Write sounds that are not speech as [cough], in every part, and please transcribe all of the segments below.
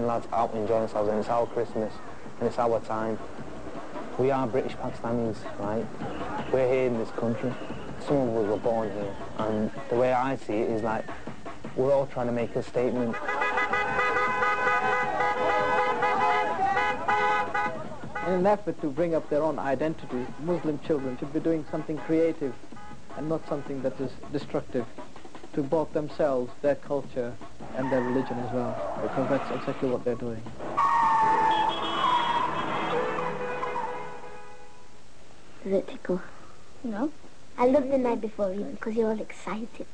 Asian lads out enjoying themselves and it's our Christmas and it's our time. We are British Pakistanis, right? We're here in this country. Some of us were born here and the way I see it is like we're all trying to make a statement. In an effort to bring up their own identity, Muslim children should be doing something creative and not something that is destructive to both themselves, their culture, and their religion as well, because that's exactly what they're doing. Does it tickle? No. I love the night before Eid because you're all excited.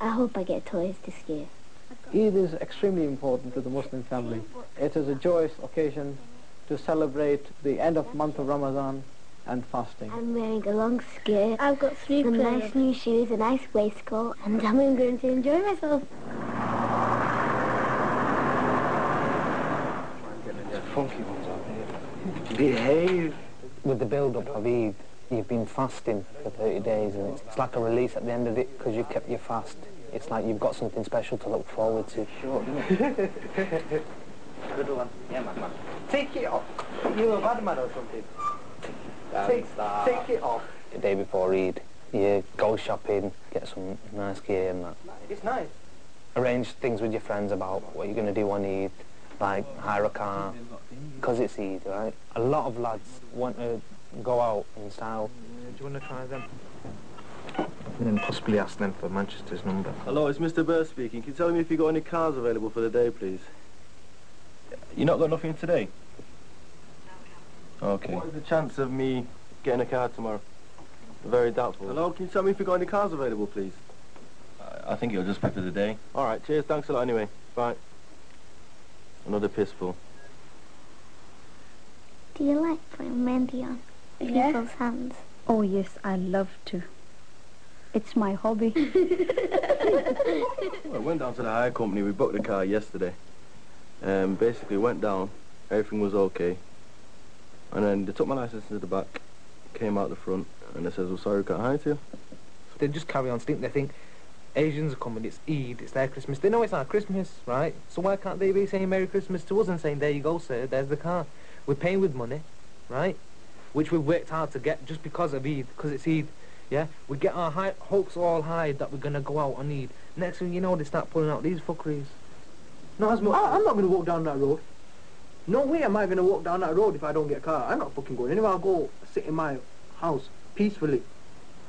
I hope I get toys this year. Eid is extremely important to the Muslim family. It is a joyous occasion to celebrate the end of month of Ramadan and fasting. I'm wearing a long skirt, I've got three some pairs. nice new shoes, a nice waistcoat, and I'm going to enjoy myself. Funky ones out here. Behave. With the build-up of Eid, you've been fasting for 30 days and it's, it's like a release at the end of it because you've kept your fast. It's like you've got something special to look forward to. Sure. [laughs] Good one. Yeah, man, man. Take it off. You're a bad man or something. Take, take it off. The day before Eid, you go shopping, get some nice gear and that. It's nice. Arrange things with your friends about what you're going to do on Eid, like hire a car, because it's easy, right? A lot of lads want to go out in style. Do you want to try them? And then possibly ask them for Manchester's number. Hello, it's Mr. Burr speaking. Can you tell me if you've got any cars available for the day, please? You not got nothing today? Okay. What is the chance of me getting a car tomorrow? Very doubtful. Hello, can you tell me if you've got any cars available, please? I, I think it'll just be for the day. All right, cheers. Thanks a lot anyway. Bye. Another pistol. Do you like putting mehndi on Yeah. people's hands? Oh yes, I love to. It's my hobby. [laughs] Well, I went down to the hire company. We booked the car yesterday. Um, basically went down. Everything was okay. And then they took my license to the back, came out the front, and they says, "Well, sorry, we can't hire it to you." They just carry on stinking. They think Asians are coming, it's Eid, it's their Christmas. They know it's our Christmas, right? So why can't they be saying Merry Christmas to us and saying, there you go, sir, there's the car. We're paying with money, right? Which we've worked hard to get just because of Eid, because it's Eid. Yeah, we get our high, hopes all high that we're gonna go out on Eid. Next thing you know, they start pulling out these fuckeries. Not as much. I, I'm not going to walk down that road. No way am I going to walk down that road if I don't get a car. I'm not fucking going anywhere. I'll go sit in my house peacefully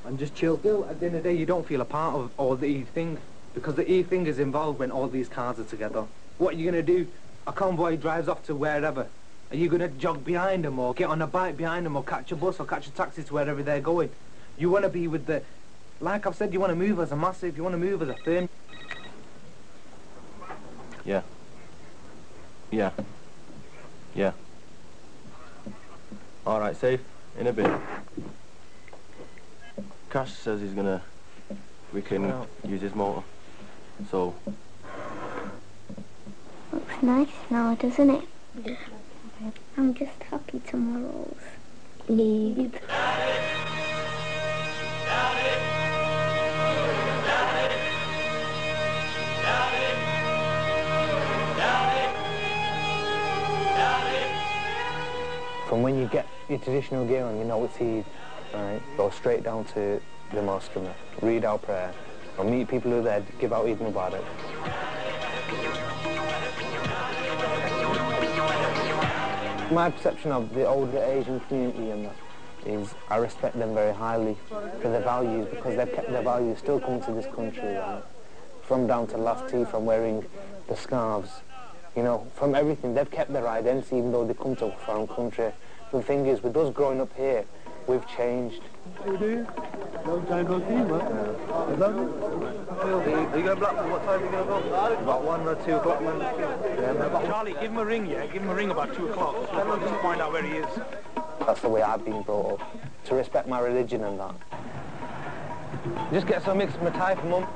and just chill. Still, at the end of the day, you don't feel a part of all the Eid thing because the E thing is involved when all these cars are together. What are you going to do? A convoy drives off to wherever. Are you going to jog behind them or get on a bike behind them or catch a bus or catch a taxi to wherever they're going? You want to be with the... Like I've said, you want to move as a massive, you want to move as a firm. Yeah. Yeah. Yeah. All right, safe. In a bit. Cash says he's gonna. We can Well- use his motor. So Looks nice now, doesn't it? I'm just happy tomorrow's Eid. From when you get your traditional gear on, you know it's Eid, Go straight down to the mosque and read our prayer, or meet people who are there, give out Eid Mubarak. My perception of the older Asian community and that is I respect them very highly for their values because they've kept their values still coming to this country, right? From down to last tea, from wearing the scarves, you know, from everything. They've kept their identity even though they come to a foreign country. The thing is, with us growing up here, we've changed. Long time no see, man. Are you going to Blackpool? What time are you going to go? About 1 or 2 o'clock, man. Charlie, give him a ring, yeah? Give him a ring about 2 o'clock. I'll just find out where he is. That's the way I've been brought up. To respect my religion and that. Just get some mixed mithai for mum.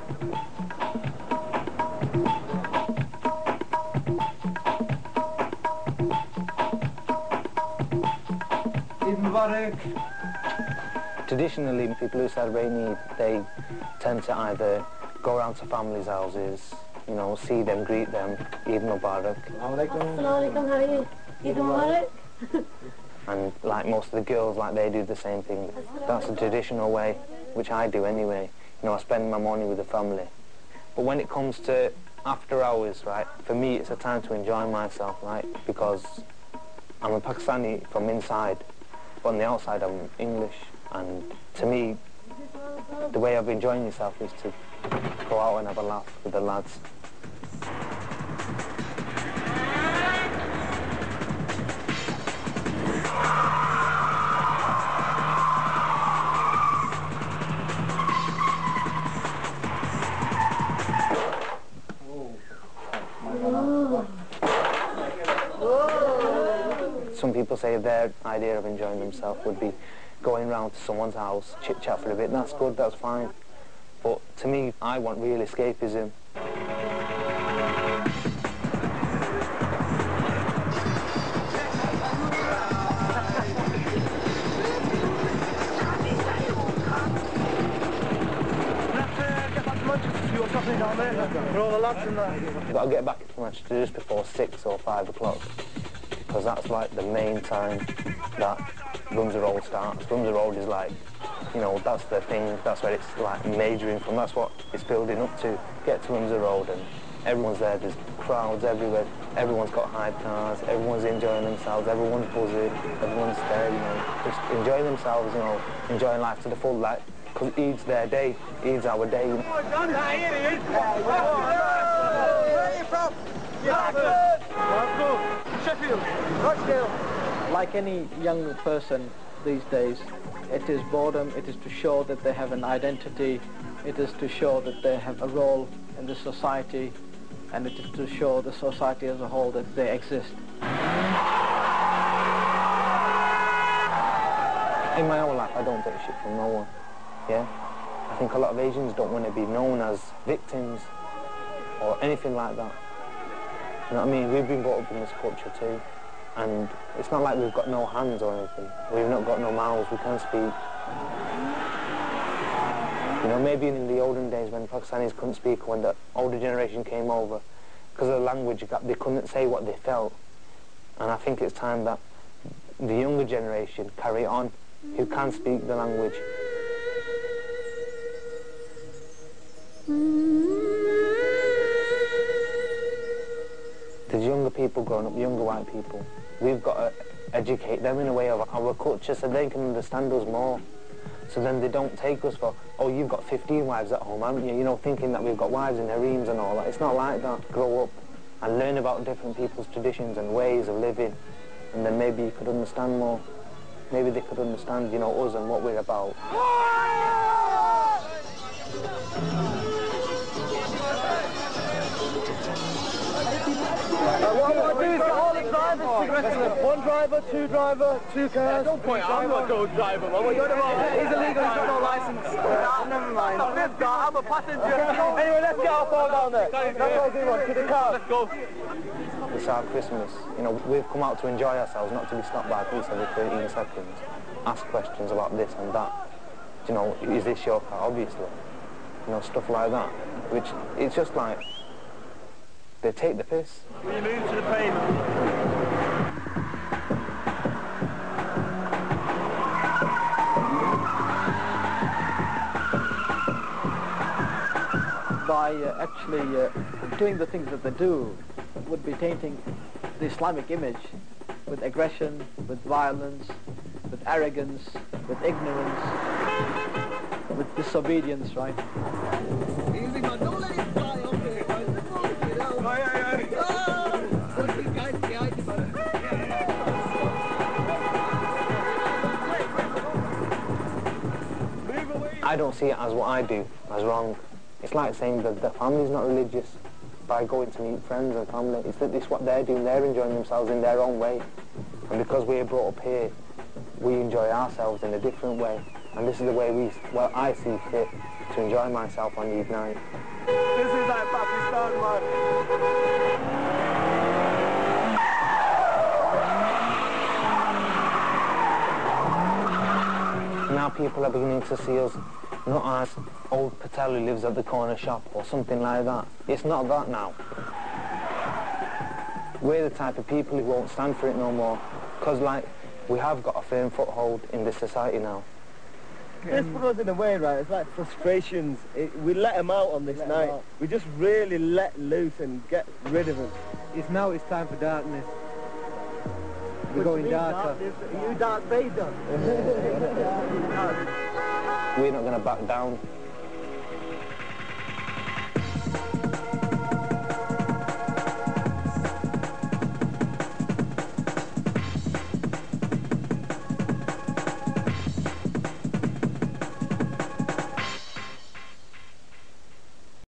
Traditionally, people who celebrate Eid, they tend to either go around to families' houses, you know, see them, greet them, Eid Mubarak. Assalamualaikum, how are you? Eid Mubarak. [laughs] and like most of the girls, like they do the same thing. That's the traditional way, which I do anyway. You know, I spend my morning with the family. But when it comes to after hours, right, for me it's a time to enjoy myself, right, because I'm a Pakistani from inside, but on the outside I'm English. And to me, the way of enjoying yourself is to go out and have a laugh with the lads. Some people say their idea of enjoying themselves would be going round to someone's house, chit-chat for a bit, that's good, that's fine. But to me, I want real escapism. I've got to get back into Manchester just before six or five o'clock because that's like the main time that Rumsey Road starts. Rumsey Road is like, you know, that's the thing, that's where it's like majoring from, that's what it's building up to. Get to Rumsey Road and everyone's there, there's crowds everywhere, everyone's got hype cars, everyone's enjoying themselves, everyone's buzzing, everyone's there, you know, just enjoying themselves, you know, enjoying life to the full, like, because Eid's their day, Eid's our day. You know. Where are you from? Sheffield. Like any young person these days, it is boredom, it is to show that they have an identity, it is to show that they have a role in the society, and it is to show the society as a whole that they exist. In my whole life, I don't take shit from no one. Yeah? I think a lot of Asians don't want to be known as victims or anything like that. You know what I mean? We've been brought up in this culture too. And it's not like we've got no hands or anything. We've not got no mouths, we can't speak. You know, maybe in the olden days when Pakistanis couldn't speak, when the older generation came over, because of the language gap, they couldn't say what they felt. And I think it's time that the younger generation carry on, who can speak the language. People growing up, younger white people. We've got to educate them in a way of our culture so they can understand us more. So then they don't take us for, oh, you've got 15 wives at home, haven't you? You know, thinking that we've got wives in harems and all that. It's not like that. Grow up and learn about different people's traditions and ways of living. And then maybe you could understand more. Maybe they could understand, you know, us and what we're about. Drivers One driver, two driver, two cars. Don't point I'm not no driver, man. What are you about? He's illegal, he's got no license. Never mind. This guy, I'm a passenger. Anyway, let's get our ball down there. That's what we want, to the car. Let's go. It's our Christmas. You know, we've come out to enjoy ourselves, not to be stopped by police every 13 seconds. Ask questions about this and that. You know, is this your car? Obviously. You know, stuff like that. Which, it's just like, they take the piss. Will you move to the pavement? By uh, actually uh, doing the things that they do would be tainting the Islamic image with aggression, with violence, with arrogance, with ignorance, with disobedience, right? I don't see it as what I do, as wrong. It's like saying that the family's not religious by going to meet friends and family. It's that it's what they're doing. They're enjoying themselves in their own way. And because we're brought up here, we enjoy ourselves in a different way. And this is the way we, well, I see fit to enjoy myself on Eid night. This is like Pakistan, man. Now people are beginning to see us not as old Patel who lives at the corner shop or something like that. It's not that now. We're the type of people who won't stand for it no more. Because, like, we have got a firm foothold in this society now. This put us in a way, right? It's like frustrations. It, we let them out on this Let 'em night. We just really let loose and get rid of them. It's now it's time for darkness. We're going darker. You dark Vader. [laughs] We're not going to back down.